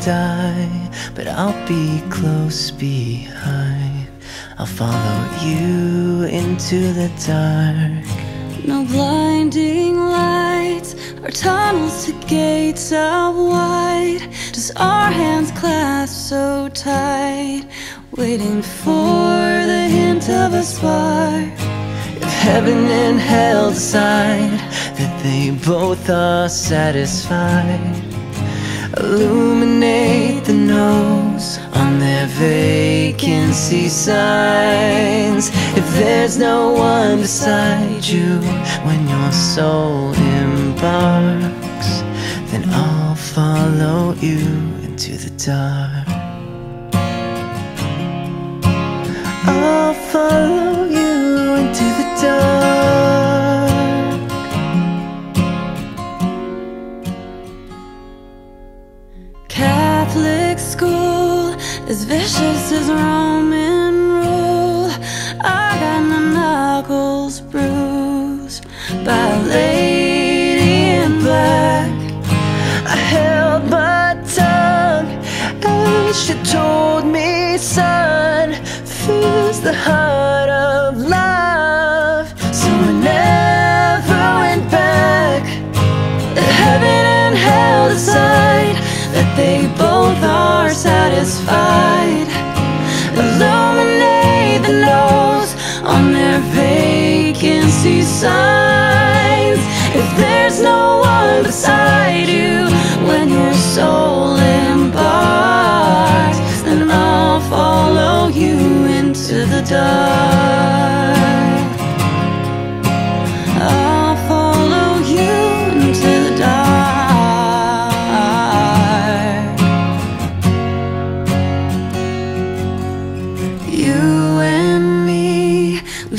die, but I'll be close behind. I'll follow you into the dark. No blinding lights or tunnels to gates out wide. Just our hands clasped so tight, waiting for the hint of a spark. If heaven and hell decide both are satisfied, illuminate the nose on their vacancy signs. If there's no one beside you when your soul embarks, then I'll follow you into the dark. I'll follow I held my tongue and she told me, son, feels the heart of love. So I never went back. Heaven and hell decide that they both are satisfied.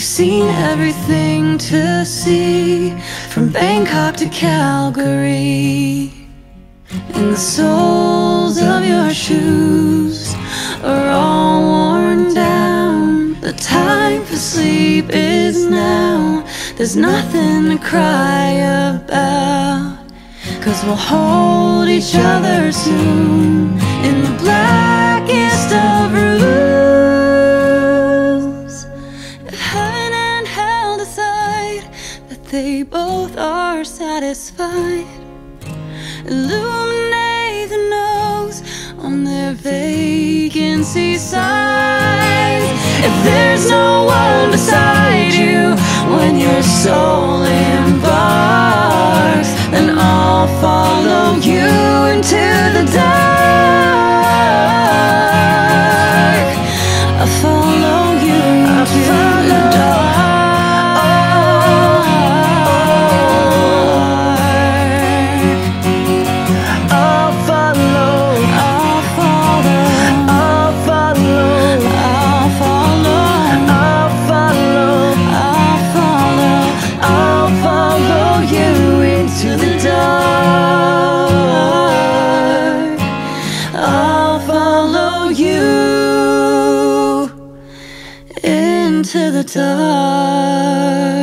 We've seen everything to see from Bangkok to Calgary. And the soles of your shoes are all worn down. The time for sleep is now. There's nothing to cry about. Cause we'll hold each other soon in the blackest they both are satisfied, illuminate the nose on their vacancy signs. If there's no one beside you when your soul embarks, then I'll follow you into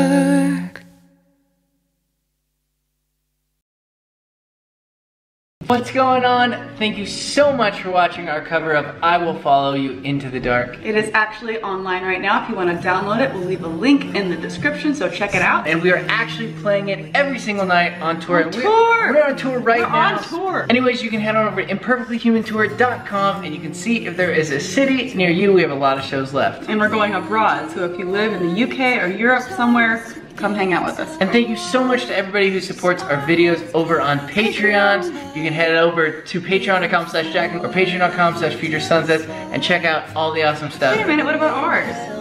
What's going on? Thank you so much for watching our cover of I Will Follow You Into the Dark. It is actually online right now. If you want to download it, we'll leave a link in the description, so check it out. And we are actually playing it every single night on tour. On And we're- tour! We're, on tour right We're now. on tour. Anyways, you can head on over to imperfectlyhumantour.com and you can see if there is a city near you. We have a lot of shows left. And we're going abroad, so if you live in the UK or Europe somewhere, come hang out with us. And thank you so much to everybody who supports our videos over on Patreon. You can head over to patreon.com slash jaclyn or patreon.com slash future sunsets and check out all the awesome stuff. Wait a minute, what about ours?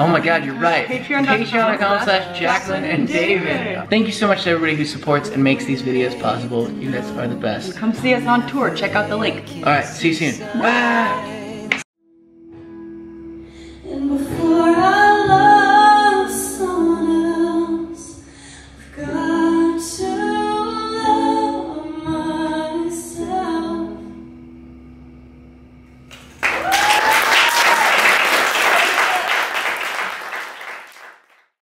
Oh my god, you're right. Patreon.com Patreon.com slash Jaclyn and David. David. Thank you so much to everybody who supports and makes these videos possible. You guys are the best. Come see us on tour. Check out the link. Alright, see you soon. Bye.